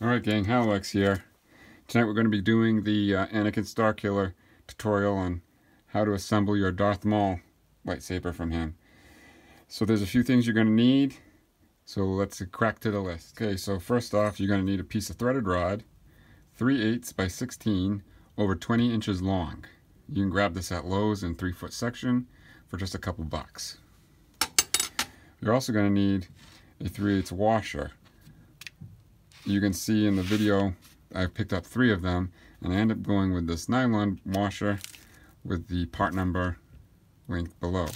Alright gang, Halliwax here. Tonight we're going to be doing the uh, Anakin Starkiller tutorial on how to assemble your Darth Maul lightsaber from him. So there's a few things you're going to need, so let's crack to the list. Okay, so first off you're going to need a piece of threaded rod, 3 eighths by 16, over 20 inches long. You can grab this at Lowe's in 3 foot section for just a couple bucks. You're also going to need a 3 eighths washer you can see in the video I picked up three of them and I end up going with this nylon washer with the part number linked below.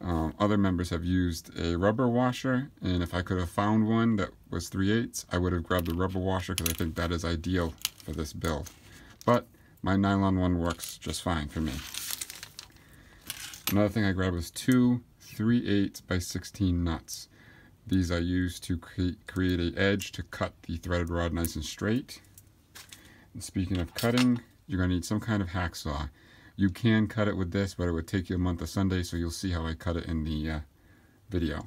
Um, other members have used a rubber washer and if I could have found one that was 3 8 I would have grabbed the rubber washer because I think that is ideal for this build. But my nylon one works just fine for me. Another thing I grabbed was two 3 8 by 16 nuts. These I use to cre create a edge to cut the threaded rod nice and straight. And speaking of cutting, you're going to need some kind of hacksaw. You can cut it with this, but it would take you a month of Sunday, so you'll see how I cut it in the uh, video.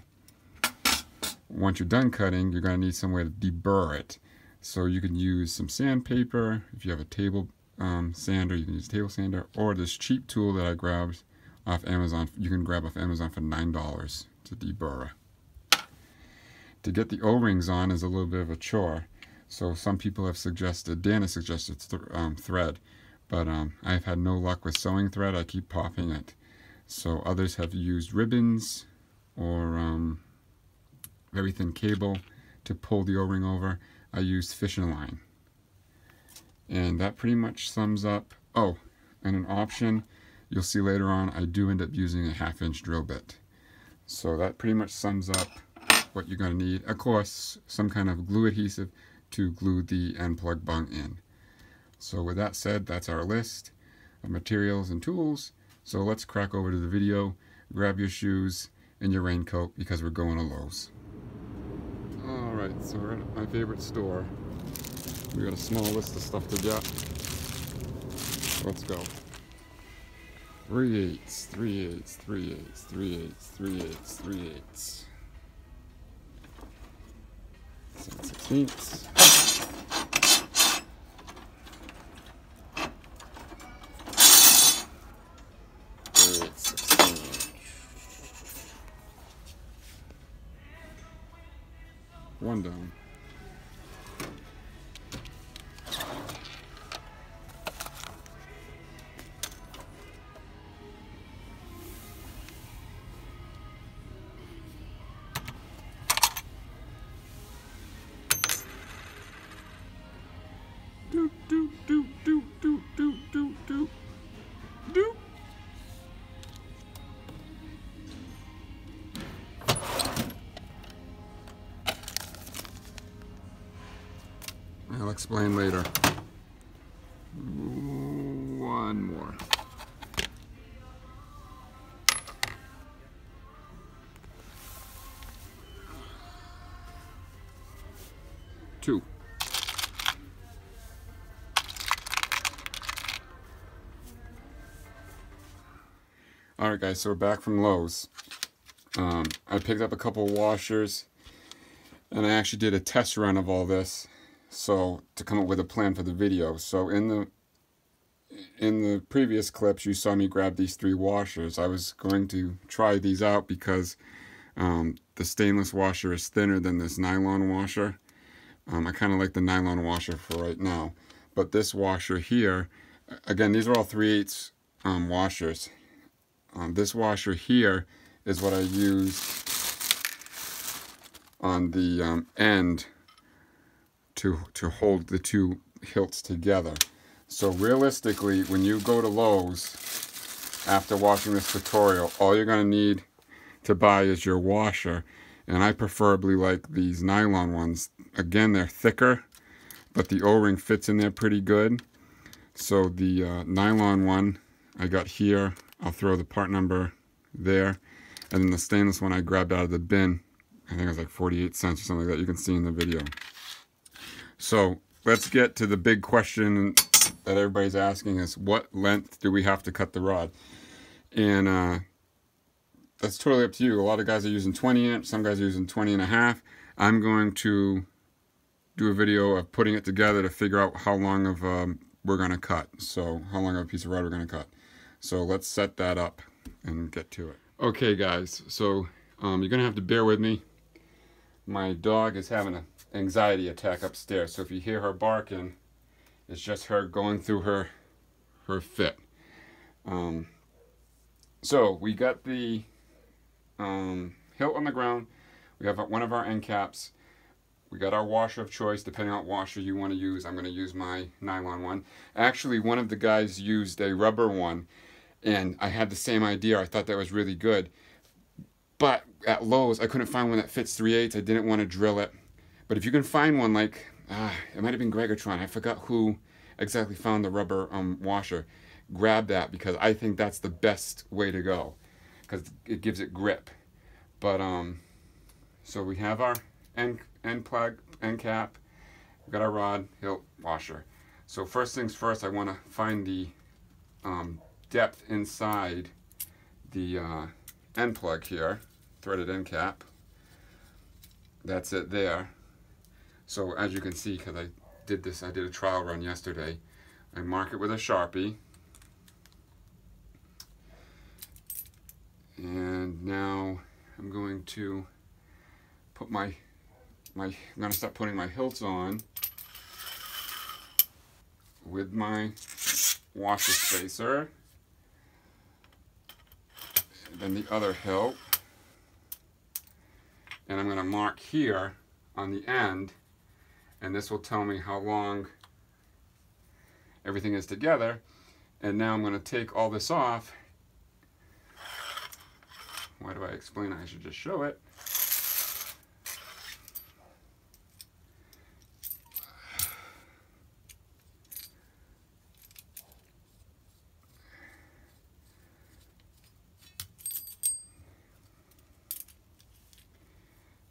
Once you're done cutting, you're going to need somewhere to deburr it. So you can use some sandpaper. If you have a table um, sander, you can use a table sander, or this cheap tool that I grabbed off Amazon. You can grab off Amazon for $9 to deburr to get the O-rings on is a little bit of a chore. So some people have suggested, Dan has suggested th um, thread, but um, I've had no luck with sewing thread. I keep popping it. So others have used ribbons or um, very thin cable to pull the O-ring over. I used fishing line. And that pretty much sums up, oh, and an option, you'll see later on, I do end up using a half inch drill bit. So that pretty much sums up what you're going to need. Of course, some kind of glue adhesive to glue the end plug bung in. So with that said, that's our list of materials and tools. So let's crack over to the video, grab your shoes and your raincoat because we're going to Lowe's. Alright, so we're at my favorite store. We got a small list of stuff to get. Let's go. 3 eighths, 3 eighths, 3 eighths, 3 eighths, 3 eighths, 3 eighths. sixteenths. One down. Explain later. One more. Two. Alright guys, so we're back from Lowe's. Um, I picked up a couple washers and I actually did a test run of all this so to come up with a plan for the video. So in the in the previous clips you saw me grab these three washers. I was going to try these out because um, the stainless washer is thinner than this nylon washer. Um, I kind of like the nylon washer for right now. But this washer here again these are all 3 8 um, washers. Um, this washer here is what I use on the um, end to, to hold the two hilts together. So realistically, when you go to Lowe's after watching this tutorial, all you're going to need to buy is your washer. And I preferably like these nylon ones. Again, they're thicker, but the O-ring fits in there pretty good. So the uh, nylon one I got here, I'll throw the part number there. And then the stainless one I grabbed out of the bin, I think it was like 48 cents or something like that. You can see in the video. So let's get to the big question that everybody's asking is what length do we have to cut the rod? And uh, that's totally up to you. A lot of guys are using 20 inch, some guys are using 20 and a half. I'm going to do a video of putting it together to figure out how long of um, we're going to cut. So how long of a piece of rod we're going to cut. So let's set that up and get to it. Okay guys, so um, you're going to have to bear with me. My dog is having an anxiety attack upstairs. So if you hear her barking, it's just her going through her her fit. Um, so we got the um, hilt on the ground. We have one of our end caps. We got our washer of choice, depending on what washer you want to use. I'm going to use my nylon one. Actually, one of the guys used a rubber one, and I had the same idea. I thought that was really good. But at Lowe's, I couldn't find one that fits 3 8 I didn't want to drill it. But if you can find one like, ah, it might have been Gregatron. I forgot who exactly found the rubber um, washer. Grab that because I think that's the best way to go because it gives it grip. But um, so we have our end end plug, end cap. We've got our rod, hilt, washer. So first things first, I want to find the um, depth inside the uh, end plug here, threaded end cap. That's it there. So as you can see, because I did this, I did a trial run yesterday, I mark it with a Sharpie. And now I'm going to put my my, I'm going to start putting my hilts on with my washer spacer. Then the other hilt. And I'm going to mark here on the end and this will tell me how long everything is together. And now I'm going to take all this off. Why do I explain? I should just show it.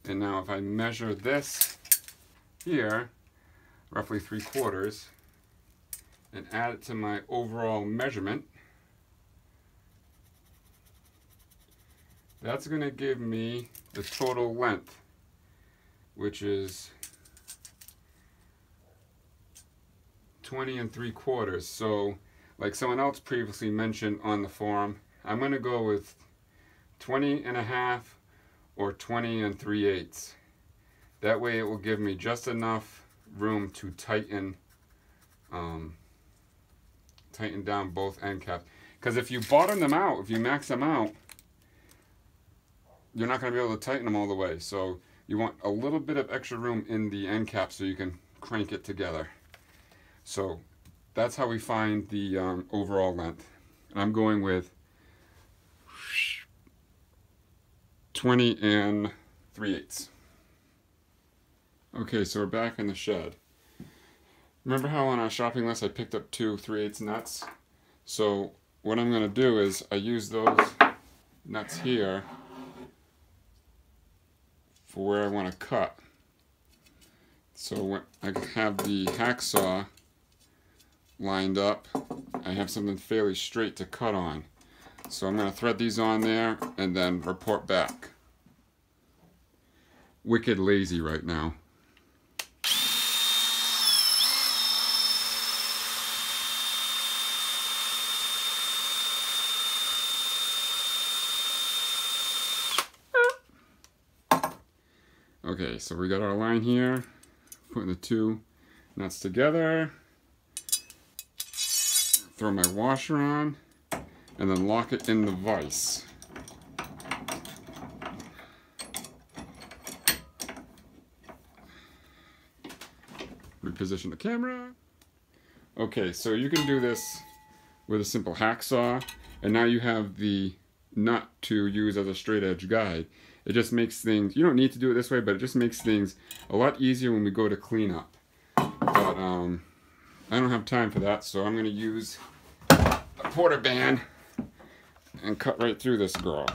And now if I measure this here, roughly three quarters, and add it to my overall measurement, that's going to give me the total length, which is 20 and 3 quarters. So, like someone else previously mentioned on the forum, I'm going to go with 20 and a half or 20 and 3 eighths. That way it will give me just enough room to tighten um, tighten down both end caps. Because if you bottom them out, if you max them out, you're not going to be able to tighten them all the way. So you want a little bit of extra room in the end cap so you can crank it together. So that's how we find the um, overall length. And I'm going with 20 and 3 eighths. Okay, so we're back in the shed. Remember how on our shopping list I picked up two 3 eighths nuts? So what I'm going to do is I use those nuts here for where I want to cut. So I have the hacksaw lined up, I have something fairly straight to cut on. So I'm going to thread these on there and then report back. Wicked lazy right now. So we got our line here, putting the two nuts together, throw my washer on, and then lock it in the vise. Reposition the camera. Okay, so you can do this with a simple hacksaw, and now you have the nut to use as a straight edge guide. It just makes things, you don't need to do it this way, but it just makes things a lot easier when we go to clean up. But um, I don't have time for that, so I'm going to use a Porta-Band and cut right through this girl.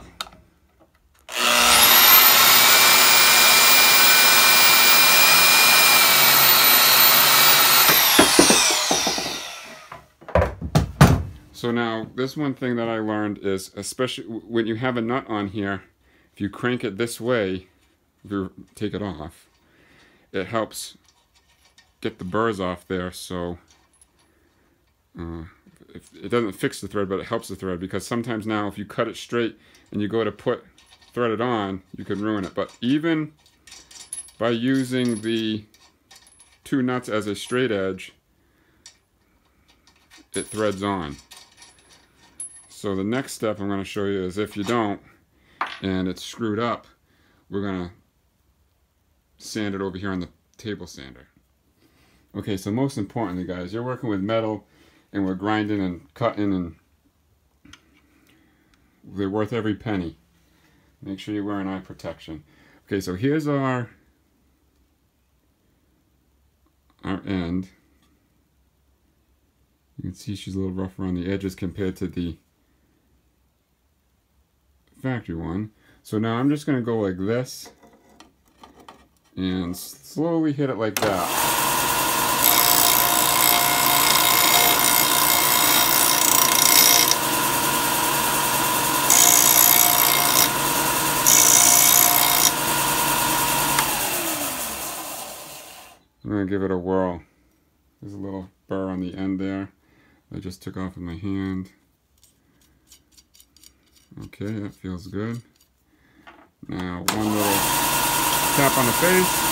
So now, this one thing that I learned is, especially when you have a nut on here, if you crank it this way, if you take it off, it helps get the burrs off there. So uh, it doesn't fix the thread but it helps the thread because sometimes now if you cut it straight and you go to put thread it on you can ruin it. But even by using the two nuts as a straight edge it threads on. So the next step I'm going to show you is if you don't and it's screwed up we're going to sand it over here on the table sander Okay, so most importantly, guys, you're working with metal and we're grinding and cutting and they're worth every penny. Make sure you're wearing eye protection. Okay, so here's our our end. You can see she's a little rough around the edges compared to the factory one. So now I'm just going to go like this and slowly hit it like that. I'm going to give it a whirl. There's a little burr on the end there. I just took off with my hand. Okay, that feels good. Now one little tap on the face.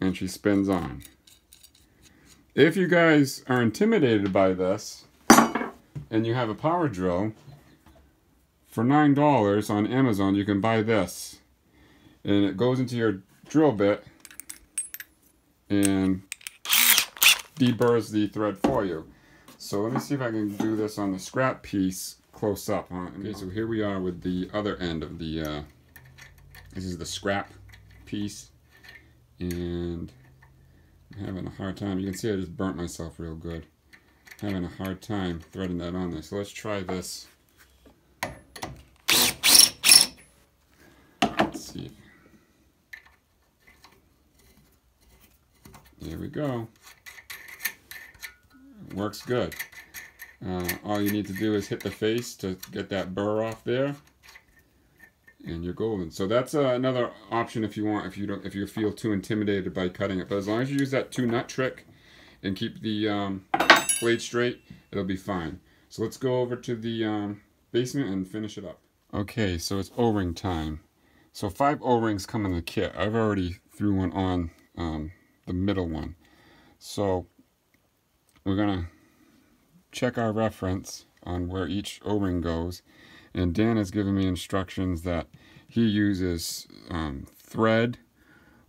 And she spins on. If you guys are intimidated by this, and you have a power drill, for $9 on Amazon, you can buy this. And it goes into your drill bit and deburrs the thread for you. So let me see if I can do this on the scrap piece close up. Okay, so here we are with the other end of the, uh, this is the scrap piece. And I'm having a hard time. You can see I just burnt myself real good. Having a hard time threading that on there. So let's try this Let's see. There we go. Works good. Uh, all you need to do is hit the face to get that burr off there and you're golden. So that's uh, another option if you want, if you don't, if you feel too intimidated by cutting it. But as long as you use that two nut trick and keep the um, blade straight, it'll be fine. So let's go over to the um, basement and finish it up. Okay, so it's O-ring time. So five O-rings come in the kit. I've already threw one on um, the middle one. So we're going to check our reference on where each O-ring goes. And Dan has given me instructions that he uses um, thread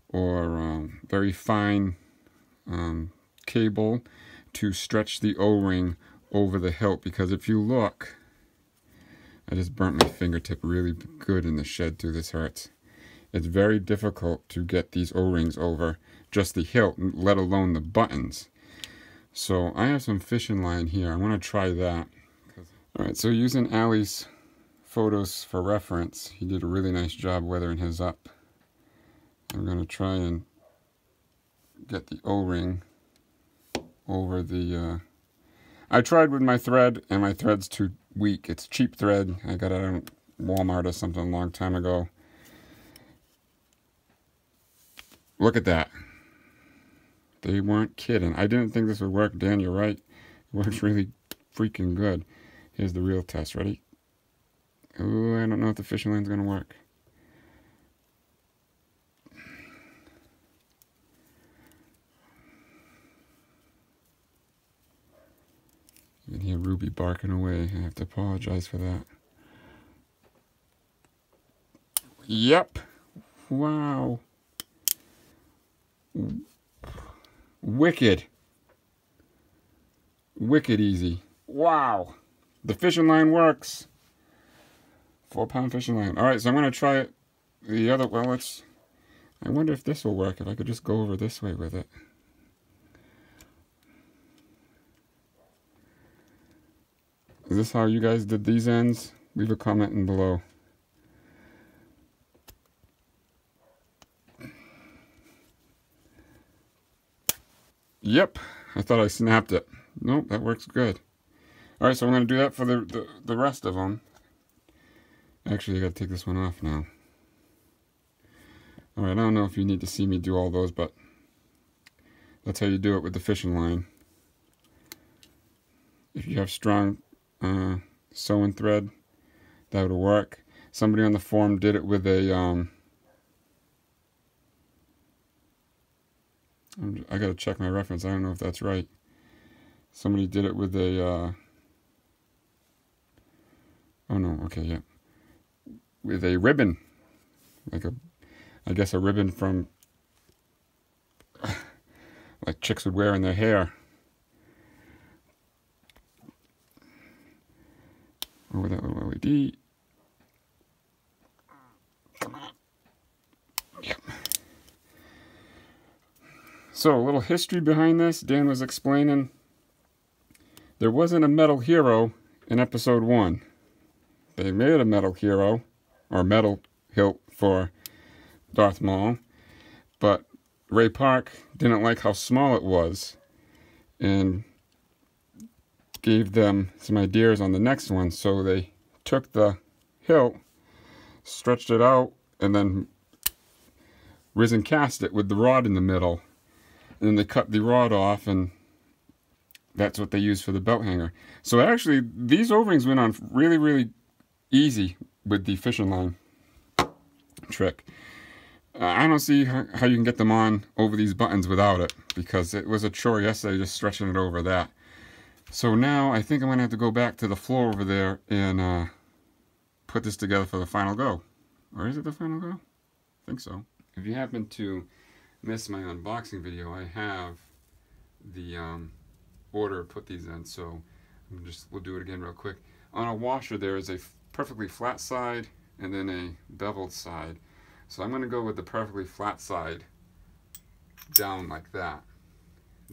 or um, very fine um, cable to stretch the O-ring over the hilt because if you look I just burnt my fingertip really good in the shed through this hurts. It's very difficult to get these O-rings over just the hilt, let alone the buttons. So I have some fishing line here. I want to try that. Alright, so using Ali's photos for reference, he did a really nice job weathering his up. I'm going to try and get the O-ring over the... Uh... I tried with my thread, and my thread's too weak. It's cheap thread. I got it at Walmart or something a long time ago. Look at that. They weren't kidding. I didn't think this would work. Dan, you're right. It works really freaking good. Here's the real test. Ready? Oh, I don't know if the fishing line's going to work. You can hear Ruby barking away. I have to apologize for that. Yep. Wow. Wicked. Wicked easy. Wow. The fishing line works. Four pound fishing line. Alright, so I'm going to try it the other, well, let's, I wonder if this will work, if I could just go over this way with it. Is this how you guys did these ends? Leave a comment in below. Yep, I thought I snapped it. Nope, that works good. Alright, so I'm going to do that for the, the, the rest of them. Actually, I got to take this one off now. Alright, I don't know if you need to see me do all those, but that's how you do it with the fishing line. If you have strong uh, sewing thread, that would work. Somebody on the forum did it with a, um, I gotta check my reference, I don't know if that's right. Somebody did it with a, uh, oh no, okay, yeah. With a ribbon, like a, I guess a ribbon from, like chicks would wear in their hair. Over that little LED. Come on. Yep. So, a little history behind this. Dan was explaining there wasn't a metal hero in episode one. They made a metal hero, or metal hilt for Darth Maul, but Ray Park didn't like how small it was and gave them some ideas on the next one. So they took the hilt, stretched it out, and then resin cast it with the rod in the middle. And then they cut the rod off and that's what they use for the belt hanger. So actually, these O-rings went on really, really easy with the fishing line trick. Uh, I don't see how, how, you can get them on over these buttons without it because it was a chore yesterday just stretching it over that. So now I think I'm going to have to go back to the floor over there and uh, put this together for the final go. Or is it the final go? I think so. If you happen to miss my unboxing video, I have the um, order put these in. So I'm just we'll do it again real quick. On a washer there is a perfectly flat side and then a beveled side. So I'm going to go with the perfectly flat side down like that.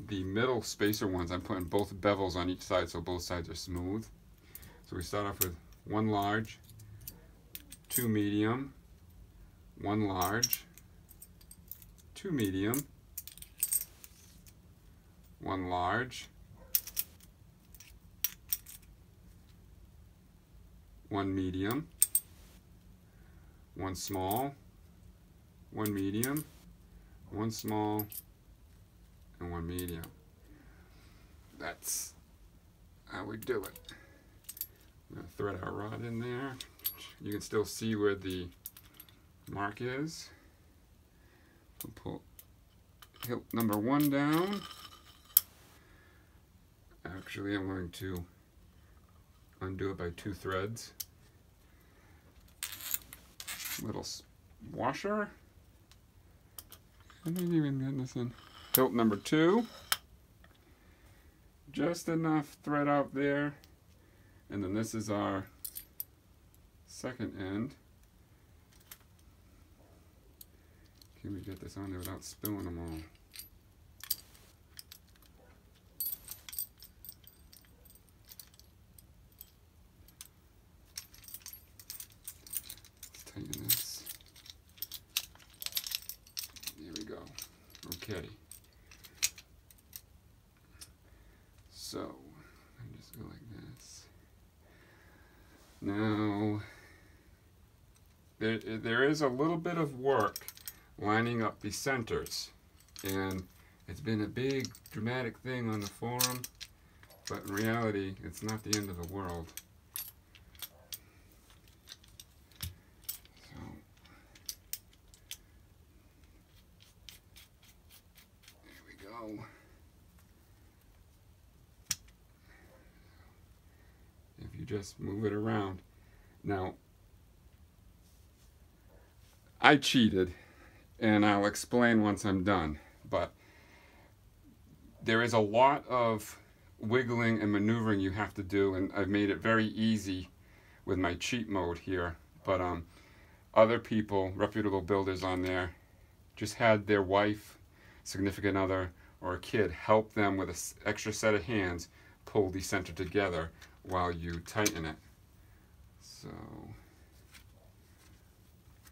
The middle spacer ones, I'm putting both bevels on each side so both sides are smooth. So we start off with one large, two medium, one large, two medium, one large, one medium, one small, one medium, one small, and one medium. That's how we do it. I'm to thread our rod in there. You can still see where the mark is. We'll pull hilt number one down. Actually, I'm going to undo it by two threads. Little washer. I didn't even get this in. Hilt number two. Just enough thread out there. And then this is our second end. Can we get this on there without spilling them all? Let's tighten this. There we go. Okay. So, I just go like this. Now, there, there is a little bit of work lining up the centers. And it's been a big dramatic thing on the forum, but in reality, it's not the end of the world. So, there we go. If you just move it around. Now, I cheated and I'll explain once I'm done. But there is a lot of wiggling and maneuvering you have to do, and I've made it very easy with my cheat mode here. But um, other people, reputable builders on there, just had their wife, significant other, or a kid help them with an extra set of hands pull the center together while you tighten it. So,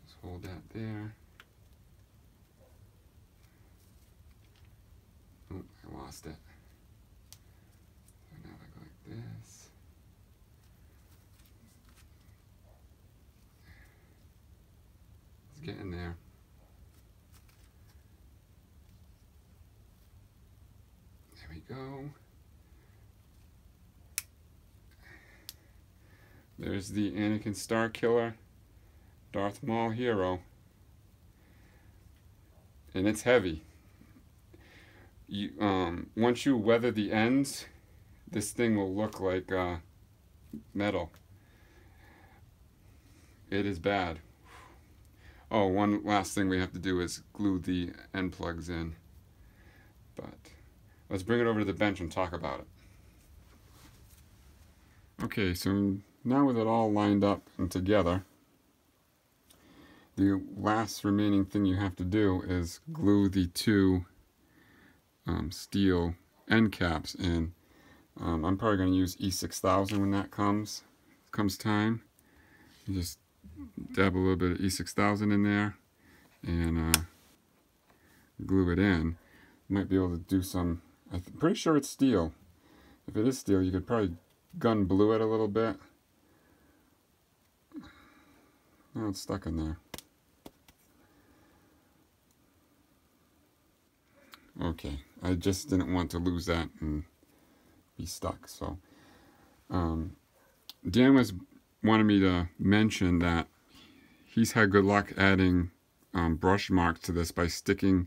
just hold that there. Oh, I lost it. So now I go like this. Let's get in there. There we go. There's the Anakin Starkiller, Darth Maul hero. And it's heavy. You um once you weather the ends, this thing will look like uh, metal. It is bad. Oh, one last thing we have to do is glue the end plugs in. But let's bring it over to the bench and talk about it. Okay, so now with it all lined up and together, the last remaining thing you have to do is glue the two um, steel end caps in. Um, I'm probably going to use E6000 when that comes comes time. You just dab a little bit of E6000 in there and uh, glue it in. might be able to do some, I'm pretty sure it's steel. If it is steel, you could probably gun blue it a little bit. Now it's stuck in there. Okay, I just didn't want to lose that and be stuck. So, um, Dan was wanted me to mention that he's had good luck adding um, brush marks to this by sticking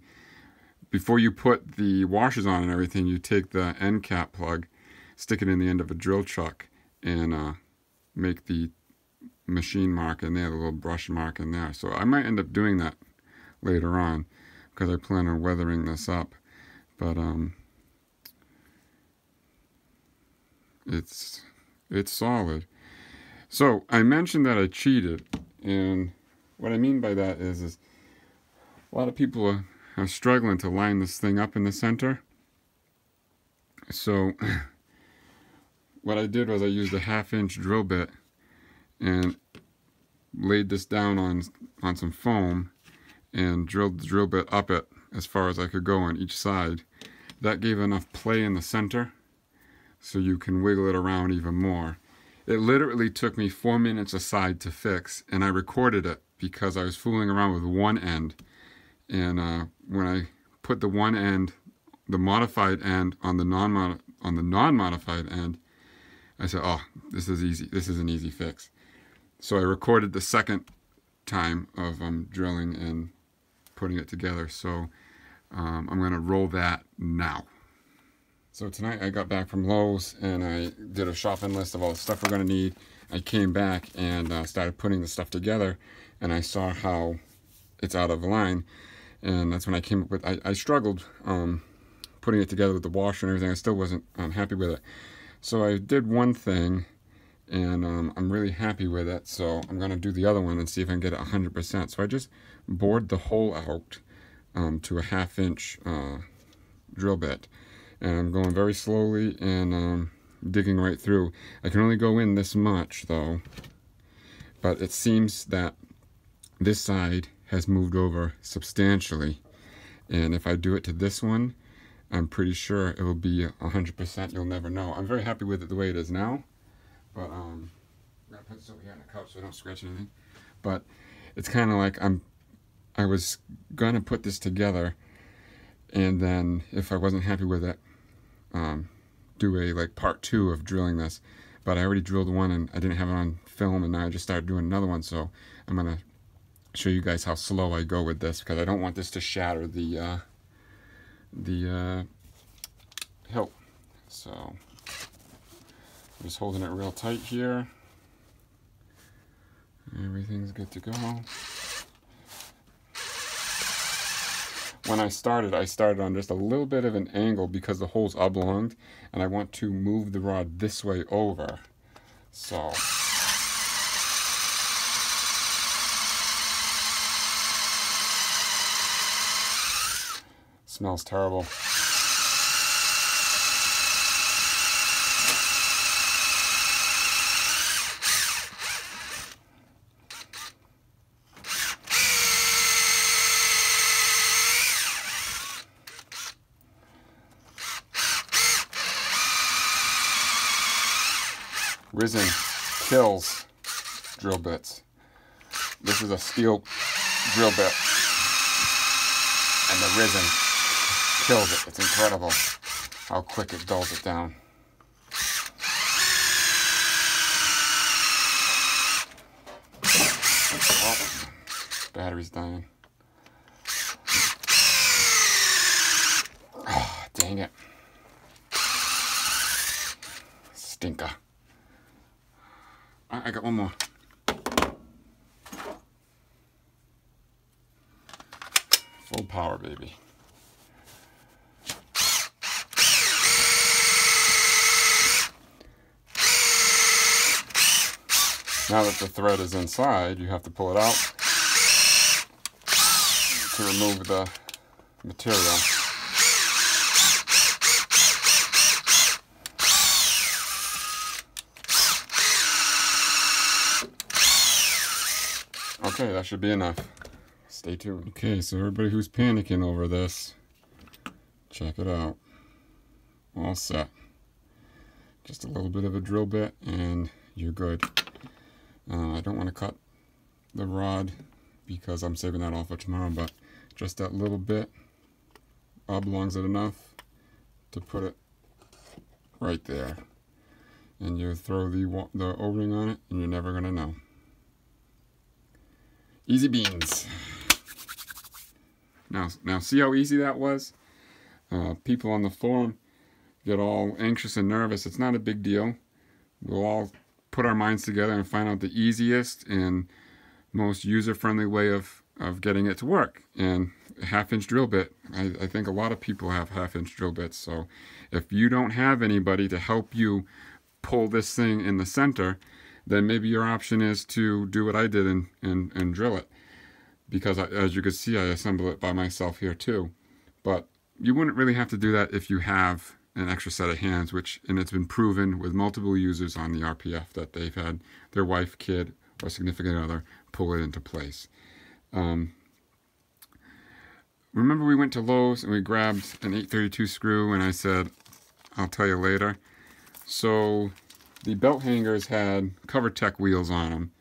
before you put the washers on and everything. You take the end cap plug, stick it in the end of a drill chuck, and uh, make the machine mark in there, the little brush mark in there. So I might end up doing that later on because I plan on weathering this up. But um, it's it's solid. So I mentioned that I cheated, and what I mean by that is, is a lot of people are, are struggling to line this thing up in the center. So what I did was I used a half inch drill bit and laid this down on on some foam and drilled the drill bit up it as far as I could go on each side. That gave enough play in the center so you can wiggle it around even more. It literally took me four minutes aside to fix and I recorded it because I was fooling around with one end and uh, when I put the one end, the modified end on the non on the non-modified end, I said, "Oh, this is easy. This is an easy fix." So I recorded the second time of um, drilling and putting it together. So um, I'm going to roll that now. So tonight I got back from Lowe's and I did a shopping list of all the stuff we're going to need. I came back and uh, started putting the stuff together and I saw how it's out of line. And that's when I came up with, I, I struggled um, putting it together with the washer and everything. I still wasn't um, happy with it. So I did one thing and um, I'm really happy with it. So I'm going to do the other one and see if I can get it 100%. So I just bored the hole out um, to a half inch uh, drill bit. And I'm going very slowly and um, digging right through. I can only go in this much though. But it seems that this side has moved over substantially. And if I do it to this one, I'm pretty sure it will be 100%. You'll never know. I'm very happy with it the way it is now. But um, I'm gonna put this over here on the couch so I don't scratch anything. But it's kind of like I'm, I was gonna put this together, and then if I wasn't happy with it, um, do a like part two of drilling this. But I already drilled one and I didn't have it on film, and now I just started doing another one. So I'm gonna show you guys how slow I go with this because I don't want this to shatter the uh, the uh, hilt. So I'm just holding it real tight here. Everything's good to go. When I started, I started on just a little bit of an angle because the hole's oblonged and I want to move the rod this way over. So smells terrible. Resin kills drill bits. This is a steel drill bit. And the Resin kills it. It's incredible. how quick it dulls it down. Oh, battery's dying. Oh, dang it. Stinker. I got one more. Full power, baby. Now that the thread is inside, you have to pull it out to remove the material. Okay, that should be enough. Stay tuned. Okay, so everybody who's panicking over this, check it out. All set. Just a little bit of a drill bit and you're good. Uh, I don't want to cut the rod because I'm saving that all for tomorrow, but just that little bit oblongs it enough to put it right there. And you throw the, the O-ring on it and you're never going to know. Easy beans. Now, now see how easy that was? Uh, people on the forum get all anxious and nervous. It's not a big deal. We'll all put our minds together and find out the easiest and most user-friendly way of, of getting it to work. And a half-inch drill bit, I, I think a lot of people have half-inch drill bits. So if you don't have anybody to help you pull this thing in the center, then maybe your option is to do what I did and, and, and drill it. Because I, as you can see, I assemble it by myself here too. But you wouldn't really have to do that if you have an extra set of hands, which, and it's been proven with multiple users on the RPF that they've had their wife, kid, or significant other pull it into place. Um, remember we went to Lowe's and we grabbed an 832 screw and I said, I'll tell you later. So the belt hangers had Covertec wheels on them.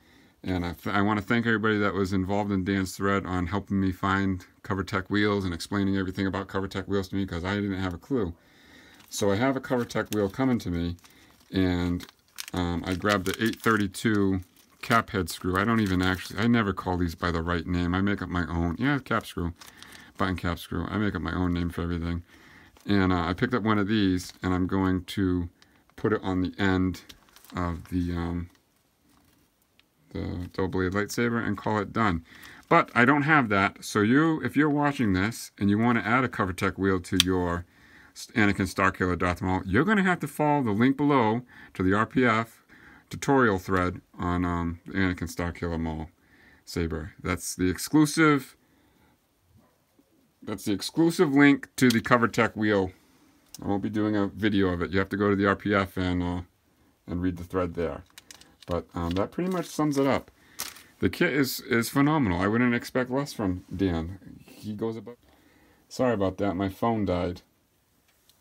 And I, I want to thank everybody that was involved in Dan's thread on helping me find Covertec wheels and explaining everything about Covertec wheels to me because I didn't have a clue. So I have a Covertec wheel coming to me, and um, I grabbed the 832 cap head screw. I don't even actually, I never call these by the right name. I make up my own, yeah, cap screw, button cap screw. I make up my own name for everything. And uh, I picked up one of these, and I'm going to put it on the end of the, um, the double blade lightsaber and call it done. But I don't have that, so you, if you're watching this and you want to add a Covertec wheel to your Anakin Starkiller Darth Maul, you're going to have to follow the link below to the RPF tutorial thread on um, the Anakin Starkiller Maul saber. That's the exclusive. That's the exclusive link to the Covertec wheel. I won't be doing a video of it. You have to go to the RPF and uh, and read the thread there. But um, that pretty much sums it up. The kit is is phenomenal. I wouldn't expect less from Dan. He goes about. Sorry about that. My phone died.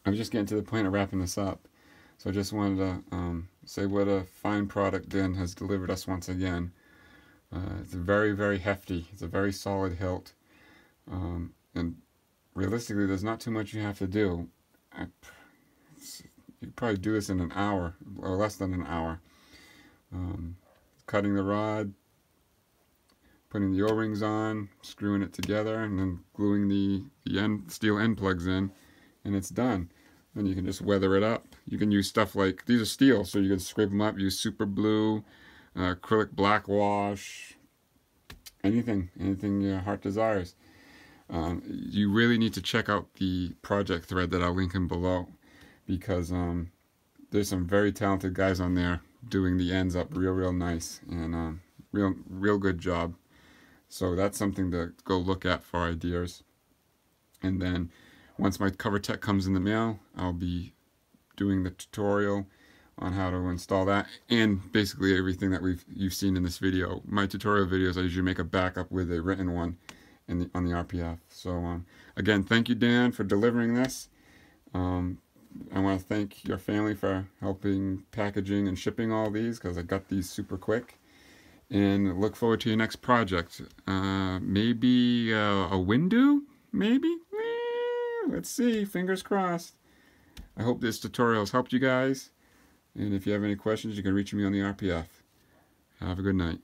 I'm just getting to the point of wrapping this up. So I just wanted to um, say what a fine product Dan has delivered us once again. Uh, it's very, very hefty. It's a very solid hilt. Um, and realistically, there's not too much you have to do. I, you probably do this in an hour, or less than an hour. Um, cutting the rod, putting the O-rings on, screwing it together, and then gluing the, the end, steel end plugs in and it's done. And you can just weather it up. You can use stuff like, these are steel, so you can scrape them up, use super blue, uh, acrylic black wash, anything, anything your heart desires. Um, you really need to check out the project thread that I'll link in below because um, there's some very talented guys on there doing the ends up real, real nice and um, real, real good job. So that's something to go look at for ideas. And then once my Covertec comes in the mail, I'll be doing the tutorial on how to install that and basically everything that we've you've seen in this video. My tutorial videos, I usually make a backup with a written one in the, on the RPF. So um, again, thank you, Dan, for delivering this. Um, I want to thank your family for helping packaging and shipping all these because I got these super quick. And look forward to your next project. Uh, maybe uh, a window? Maybe? let's see. Fingers crossed. I hope this tutorial has helped you guys. And if you have any questions, you can reach me on the RPF. Have a good night.